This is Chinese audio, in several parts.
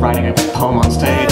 writing a poem on stage.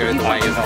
嗯。